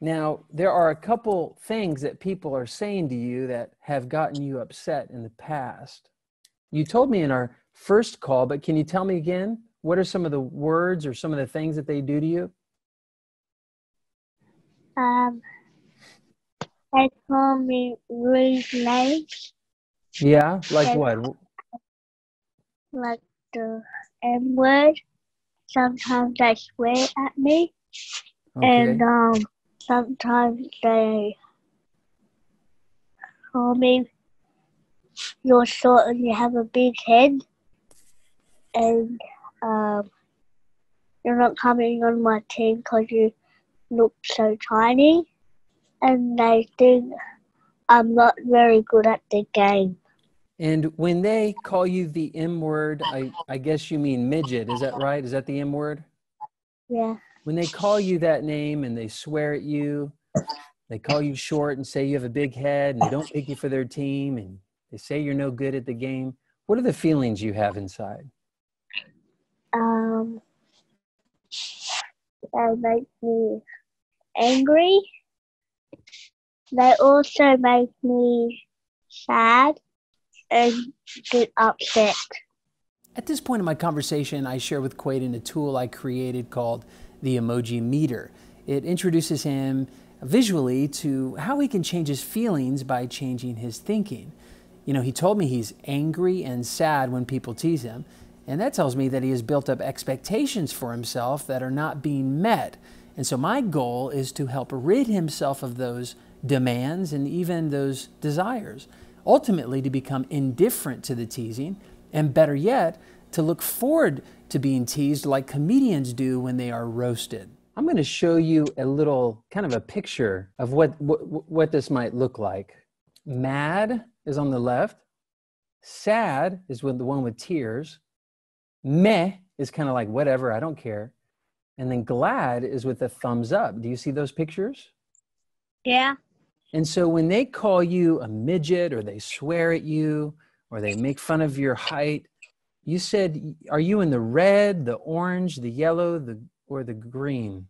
Now, there are a couple things that people are saying to you that have gotten you upset in the past. You told me in our first call, but can you tell me again? What are some of the words or some of the things that they do to you? Um, they call me rude names, Yeah, like Okay. what? like the M word. Sometimes they swear at me, and um, sometimes they call me you're short and you have a big head, and um, you're not coming on my team because you look so tiny, and they think I'm not very good at the game. And when they call you the M word, I, I guess you mean midget. Is that right? Is that the M word? Yeah, When they call you that name and they swear at you, they call you short and say you have a big head and they don't pick you for their team and they say you're no good at the game. What are the feelings you have inside? um, they make me angry. They also make me sad and get upset. At this point in my conversation, I share with Quaden a tool I created called the Emoji Meter. It introduces him visually to how he can change his feelings by changing his thinking. You know, he told me he's angry and sad when people tease him, and that tells me that he has built up expectations for himself that are not being met. And so my goal is to help rid himself of those demands and even those desires. Ultimately, to become indifferent to the teasing, and better yet, to look forward to being teased like comedians do when they are roasted. I'm going to show you a little kind of a picture of what, what, what this might look like. Mad is on the left, sad is with the one with tears, meh is kind of like whatever, I don't care. And then glad is with the thumbs up. Do you see those pictures? Yeah. And so when they call you a midget or they swear at you or they make fun of your height, you said, are you in the red, the orange, the yellow, the or the green?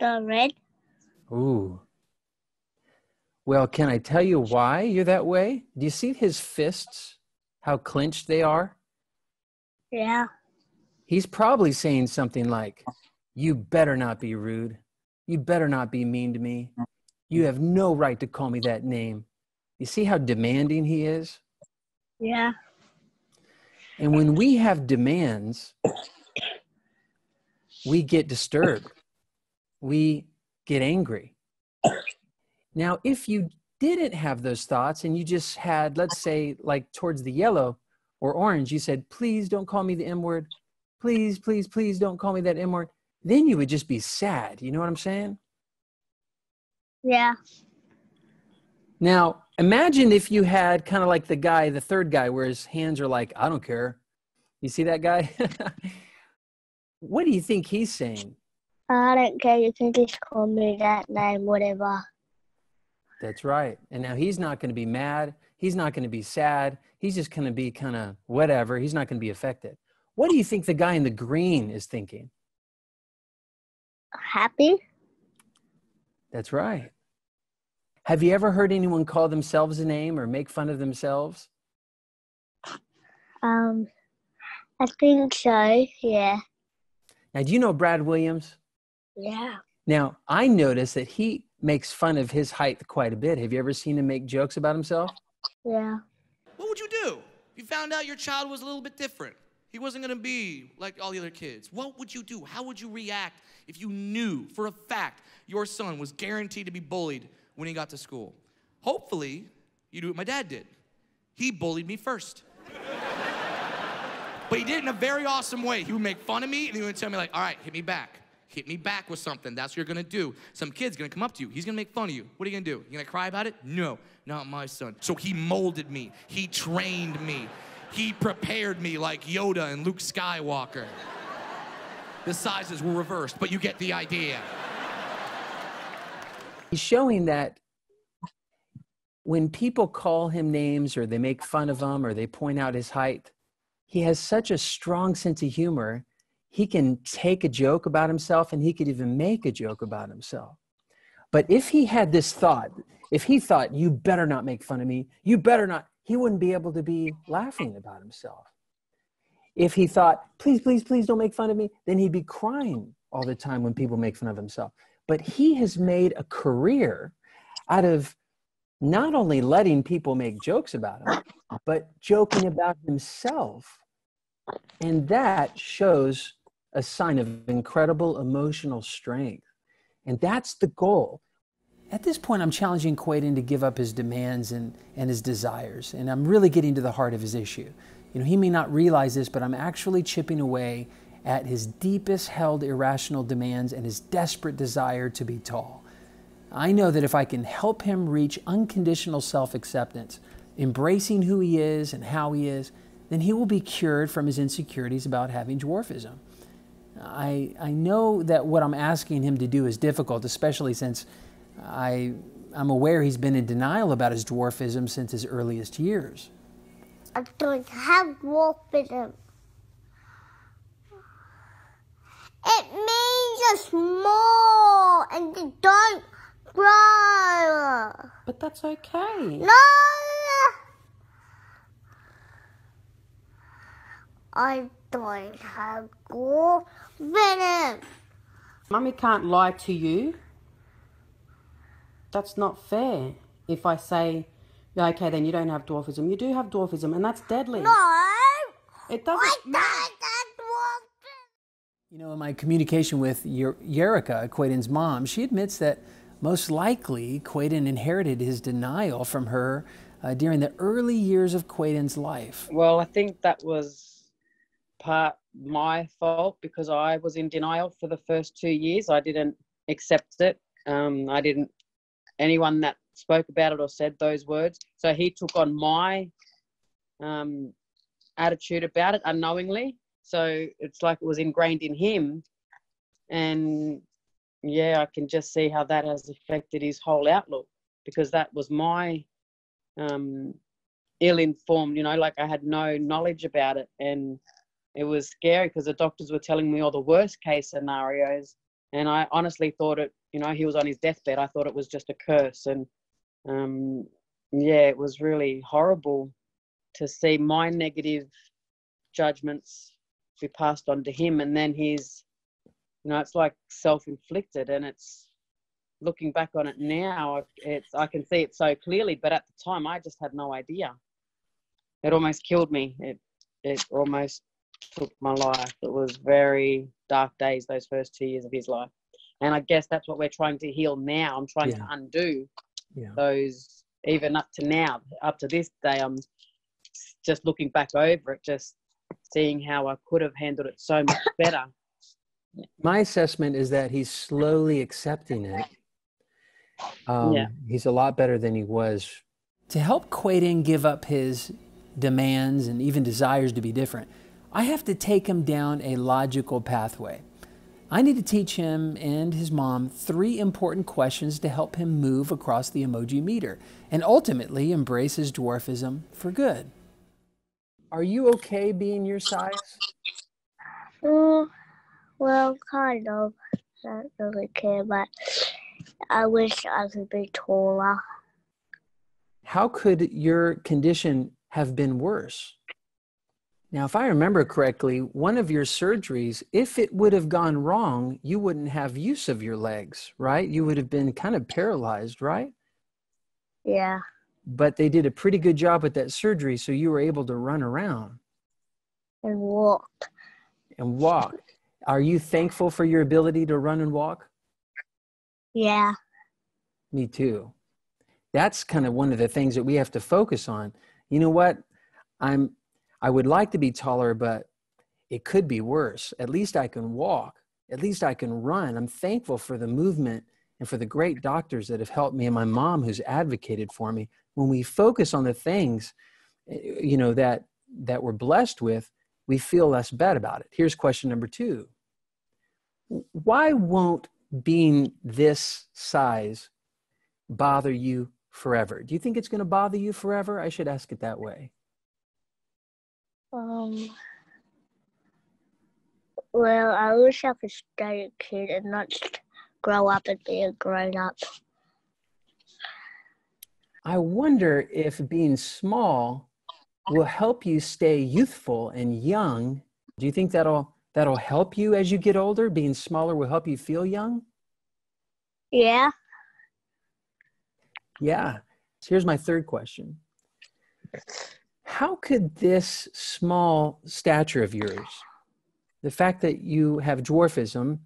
The red. Ooh. Well, can I tell you why you're that way? Do you see his fists? How clenched they are? Yeah. He's probably saying something like, You better not be rude. You better not be mean to me. You have no right to call me that name. You see how demanding he is? Yeah. And when we have demands, we get disturbed. We get angry. Now, if you didn't have those thoughts and you just had, let's say, like towards the yellow or orange, you said, please don't call me the M word. Please, please, please don't call me that M word. Then you would just be sad. You know what I'm saying? Yeah. Now, imagine if you had kind of like the guy, the third guy, where his hands are like, I don't care. You see that guy? what do you think he's saying? I don't care. You can just call me that name, whatever. That's right. And now he's not going to be mad. He's not going to be sad. He's just going to be kind of whatever. He's not going to be affected. What do you think the guy in the green is thinking? Happy? That's right. Have you ever heard anyone call themselves a name or make fun of themselves? Um, I think so. Yeah. Now, do you know Brad Williams? Yeah. Now, I notice that he makes fun of his height quite a bit. Have you ever seen him make jokes about himself? Yeah. What would you do if you found out your child was a little bit different? He wasn't gonna be like all the other kids. What would you do? How would you react if you knew for a fact your son was guaranteed to be bullied when he got to school? Hopefully, you do what my dad did. He bullied me first. but he did in a very awesome way. He would make fun of me and he would tell me, like, all right, hit me back. Hit me back with something. That's what you're gonna do. Some kid's gonna come up to you. He's gonna make fun of you. What are you gonna do? You gonna cry about it? No, not my son. So he molded me. He trained me. He prepared me like Yoda and Luke Skywalker. The sizes were reversed, but you get the idea. He's showing that when people call him names or they make fun of him or they point out his height, he has such a strong sense of humor. he can take a joke about himself and he could even make a joke about himself. But if he had this thought, if he thought, you better not make fun of me, you better not, he wouldn't be able to be laughing about himself. If he thought, please, please, please don't make fun of me, then he'd be crying all the time when people make fun of himself. But he has made a career out of not only letting people make jokes about him, but joking about himself. And that shows a sign of incredible emotional strength. And that's the goal. At this point, I'm challenging Quaden to give up his demands and, and his desires. And I'm really getting to the heart of his issue. You know, he may not realize this, but I'm actually chipping away at his deepest held irrational demands and his desperate desire to be tall. I know that if I can help him reach unconditional self acceptance, embracing who he is and how he is, then he will be cured from his insecurities about having dwarfism. I, I know that what I'm asking him to do is difficult, especially since I, I'm aware he's been in denial about his dwarfism since his earliest years. I don't have dwarfism. It means you're small and you don't grow. But that's okay. No! I don't have dwarfism. Mummy can't lie to you. That's not fair. If I say, okay, then you don't have dwarfism. You do have dwarfism, and that's deadly. No! It doesn't don't have dwarfism. You know, in my communication with Yer- Yarraka, Quaden's mom, she admits that most likely Quaden inherited his denial from her uh, during the early years of Quaden's life. Well, I think that was part my fault because I was in denial for the first two years. I didn't accept it. Um, I didn't, anyone that spoke about it or said those words. So he took on my um, attitude about it unknowingly. So it's like it was ingrained in him. And yeah, I can just see how that has affected his whole outlook because that was my um, ill informed, you know, like I had no knowledge about it. And it was scary because the doctors were telling me all the worst case scenarios. And I honestly thought it, you know, he was on his deathbed. I thought it was just a curse. And um, yeah, it was really horrible to see my negative judgments be passed on to him. And then he's you know, it's like self inflicted. And it's looking back on it now, it's, I can see it so clearly. But at the time, I just had no idea. It almost killed me. It, it almost took my life. It was very dark days, those first two years of his life. And I guess that's what we're trying to heal now. I'm trying Yeah. to undo Yeah. those, even up to now, up to this day, I'm just looking back over it, just seeing how I could have handled it so much better. My assessment is that he's slowly accepting it. Um, Yeah. He's a lot better than he was. To help Quaden give up his demands and even desires to be different, I have to take him down a logical pathway. I need to teach him and his mom three important questions to help him move across the emoji meter and ultimately embrace his dwarfism for good. Are you okay being your size? Mm, well, kind of. I don't really care, but I wish I could be taller. how could your condition have been worse? Now, if I remember correctly, one of your surgeries, if it would have gone wrong, you wouldn't have use of your legs, right? You would have been kind of paralyzed, right? Yeah. But they did a pretty good job with that surgery, so you were able to run around And walk. and walk. Are you thankful for your ability to run and walk? Yeah. Me too. That's kind of one of the things that we have to focus on. You know what? I'm I would like to be taller, but it could be worse. At least I can walk. At least I can run. I'm thankful for the movement and for the great doctors that have helped me and my mom who's advocated for me. When we focus on the things eh, you know that that we're blessed with, we feel less bad about it. Here's question number 2. Why won't being this size bother you forever? Do you think it's going to bother you forever? I should ask it that way. Um. Well, I wish I could stay a kid and not grow up and be a grown up. I wonder if being small will help you stay youthful and young. Do you think that'll that'll help you as you get older? Being smaller will help you feel young? Yeah. Yeah. So here's my third question. How could this small stature of yours, the fact that you have dwarfism,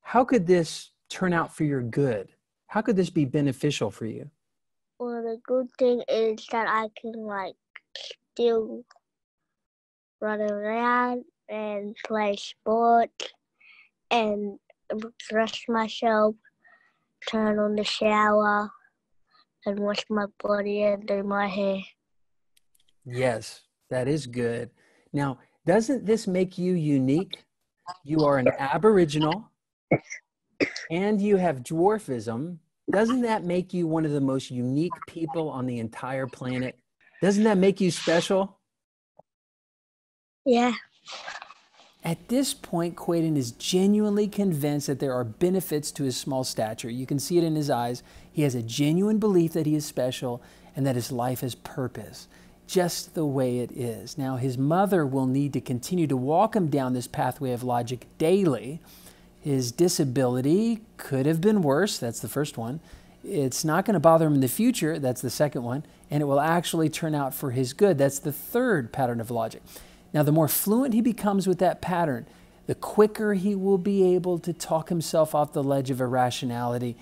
how could this turn out for your good? How could this be beneficial for you? Well, the good thing is that I can like still run around and play sports and dress myself, turn on the shower, and wash my body and do my hair. Yes, that is good. Now, doesn't this make you unique? You are an Aboriginal and you have dwarfism. Doesn't that make you one of the most unique people on the entire planet? Doesn't that make you special? Yeah. At this point, Quaden is genuinely convinced that there are benefits to his small stature. You can see it in his eyes. He has a genuine belief that he is special and that his life has purpose, just the way it is. Now, his mother will need to continue to walk him down this pathway of logic daily. His disability could have been worse. That's the first one. It's not going to bother him in the future. That's the second one. And it will actually turn out for his good. That's the third pattern of logic. Now, the more fluent he becomes with that pattern, the quicker he will be able to talk himself off the ledge of irrationality.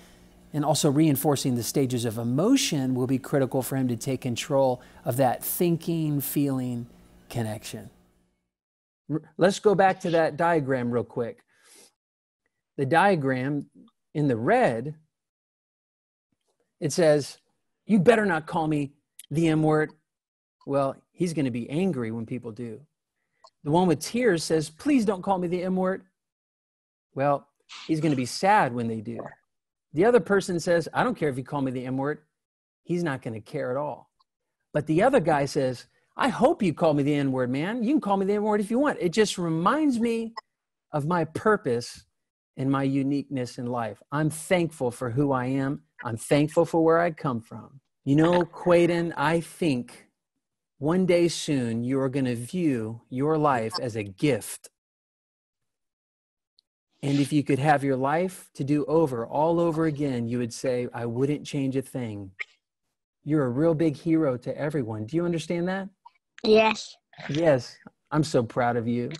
And also, reinforcing the stages of emotion will be critical for him to take control of that thinking, feeling connection. Let's go back to that diagram real quick. The diagram in the red, it says, You better not call me the M word. Well, he's going to be angry when people do. The one with tears says, Please don't call me the M word. Well, he's going to be sad when they do. The other person says, I don't care if you call me the M word. He's not going to care at all. But the other guy says, I hope you call me the N word, man. You can call me the N word if you want. It just reminds me of my purpose and my uniqueness in life. I'm thankful for who I am. I'm thankful for where I come from. You know, Quaden, I think one day soon you are going to view your life as a gift. And if you could have your life to do over all over again, you would say, I wouldn't change a thing. You're a real big hero to everyone. Do you understand that? Yes. Yes. I'm so proud of you.